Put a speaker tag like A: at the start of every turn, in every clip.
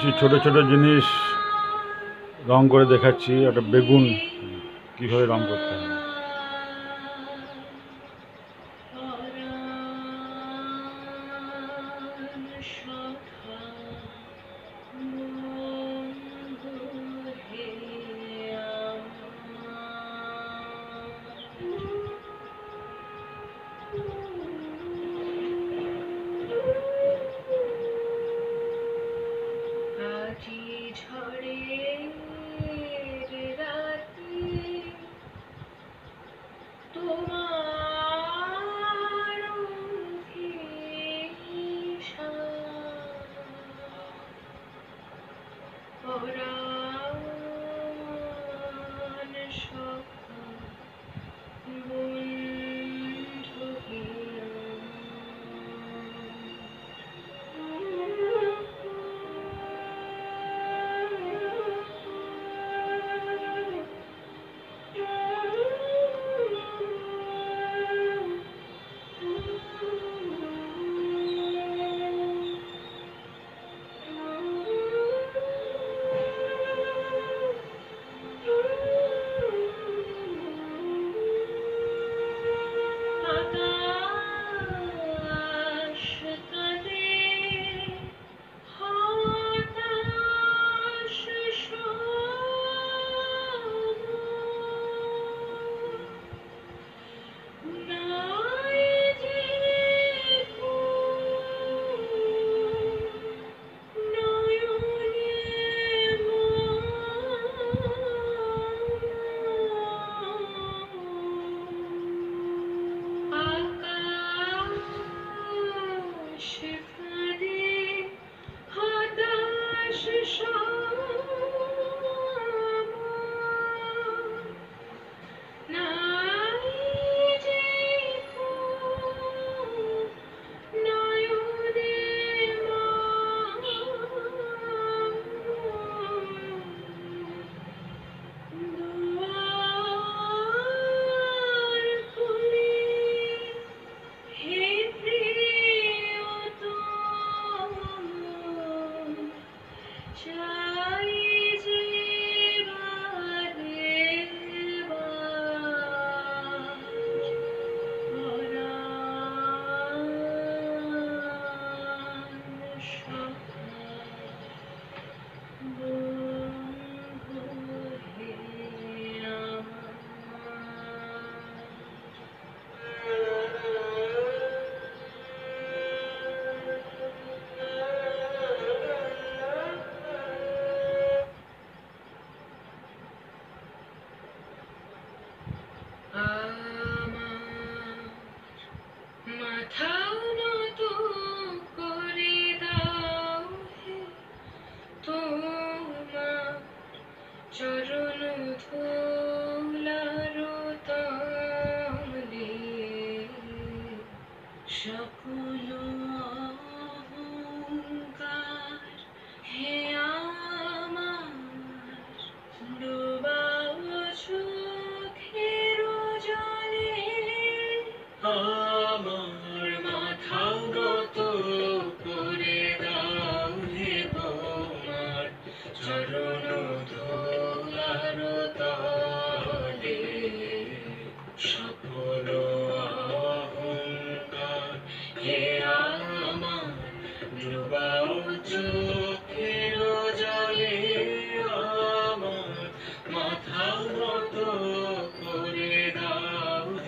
A: কিছু ছোট ছোট জিনিস রং করে দেখাচ্ছি একটা বেগুন কীভাবে রং করতে
B: হবে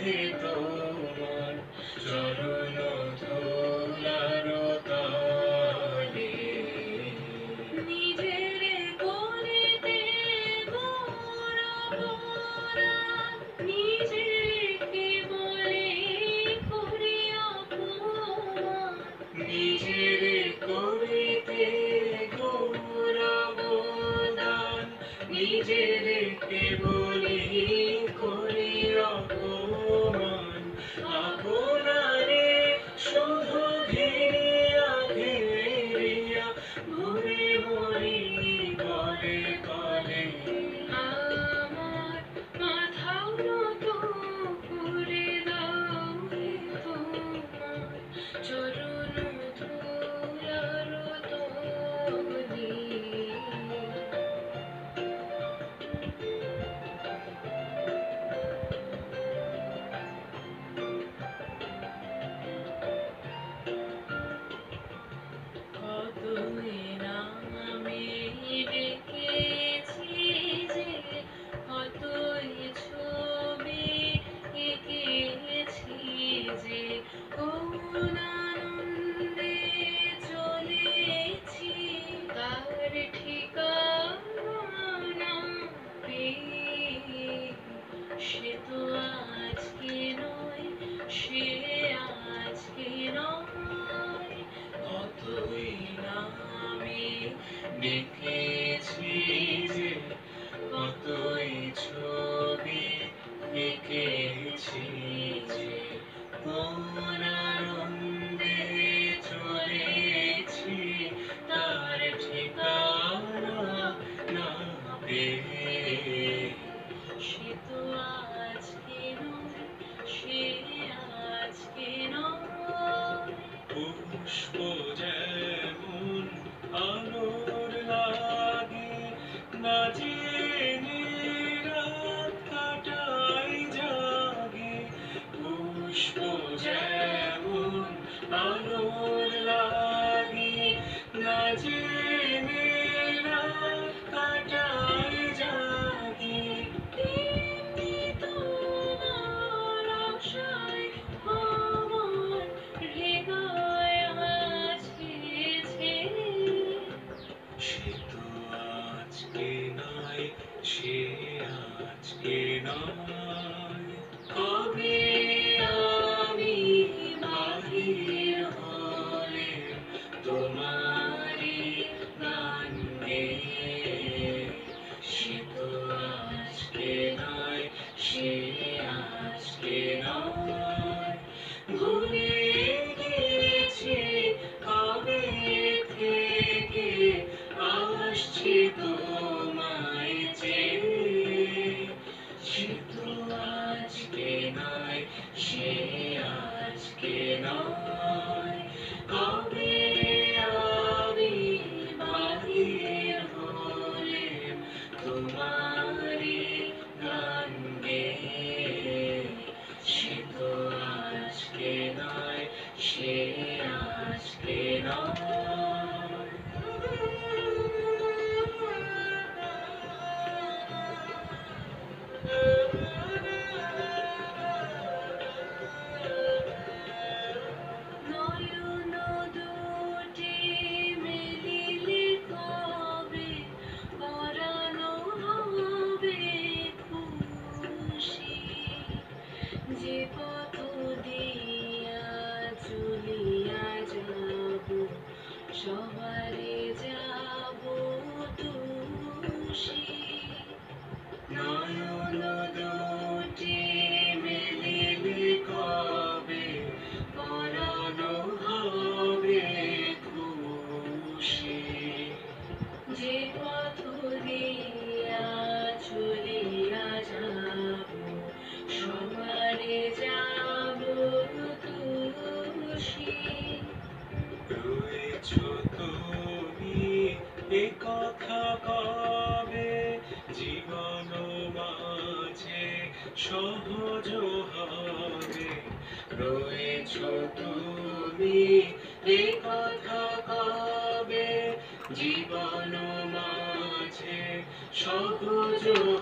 B: You. ভগবান লাগে নাচে সে আজকে নয় দেখা পাবে জীবন মাঝে সহজ হবে। রয়েছ তুমি এ কথা কবে? জীবন মাঝে সহজ হবে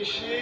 A: কৃষি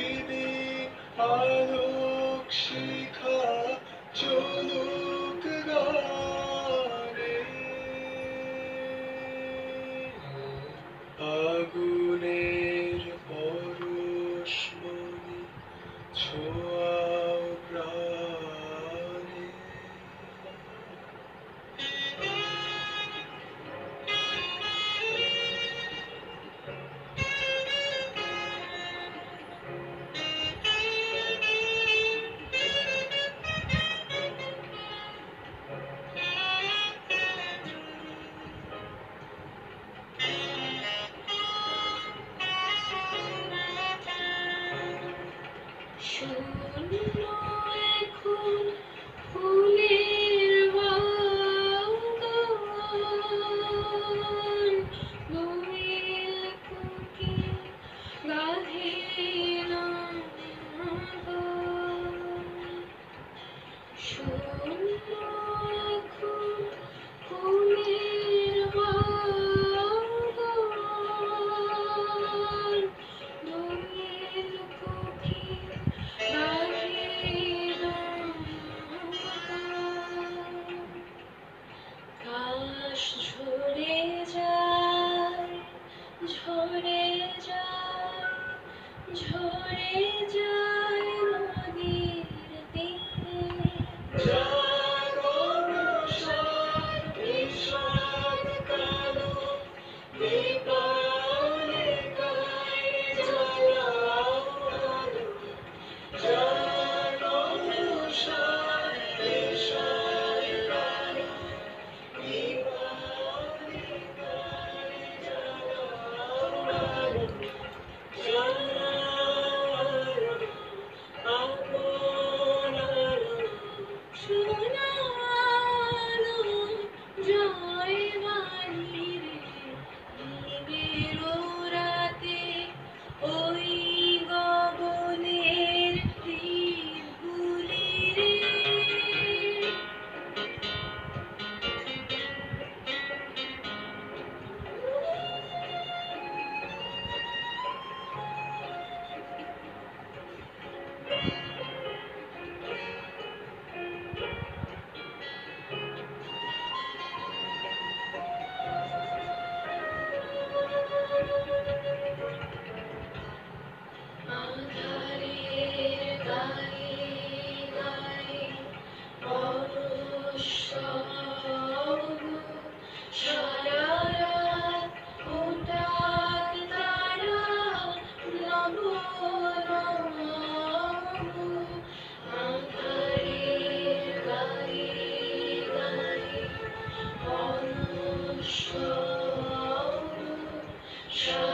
A: Sure.